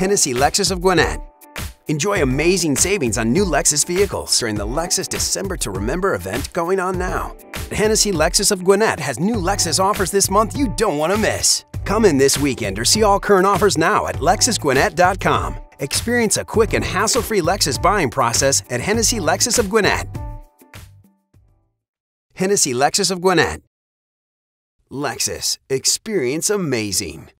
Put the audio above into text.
Hennessy Lexus of Gwinnett. Enjoy amazing savings on new Lexus vehicles during the Lexus December to Remember event going on now. Hennessy Lexus of Gwinnett has new Lexus offers this month you don't want to miss. Come in this weekend or see all current offers now at lexusgwinnett.com. Experience a quick and hassle-free Lexus buying process at Hennessy Lexus of Gwinnett. Hennessy Lexus of Gwinnett. Lexus. Experience amazing.